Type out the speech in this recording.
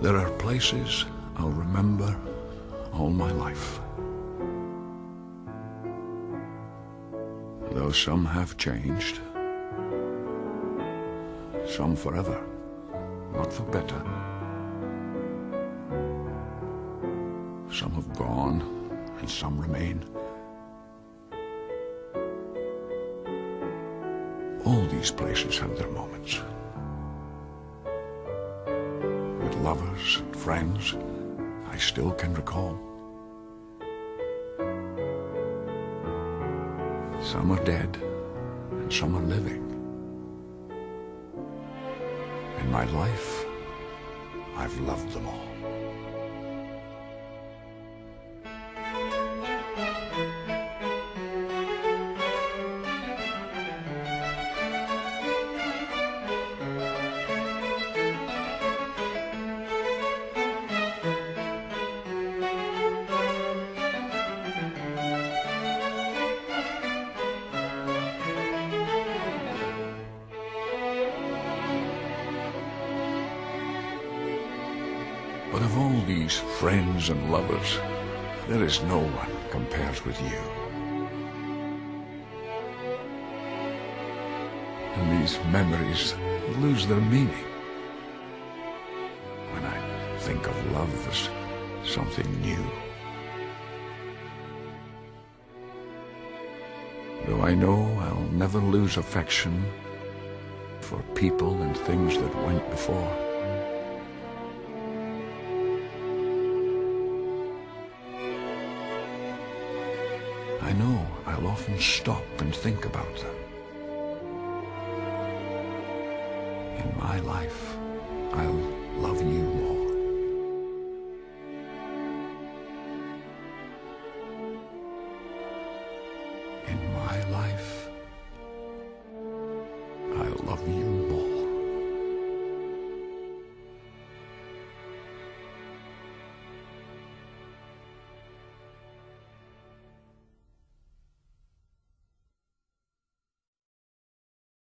There are places I'll remember all my life. Though some have changed, some forever, not for better. Some have gone, and some remain. All these places have their moments. Lovers and friends, I still can recall. Some are dead, and some are living. In my life, I've loved them all. But of all these friends and lovers, there is no one compares with you. And these memories lose their meaning when I think of love as something new. Though I know I'll never lose affection for people and things that went before. I know I'll often stop and think about them. In my life, I'll love you more. In my life, I'll love you.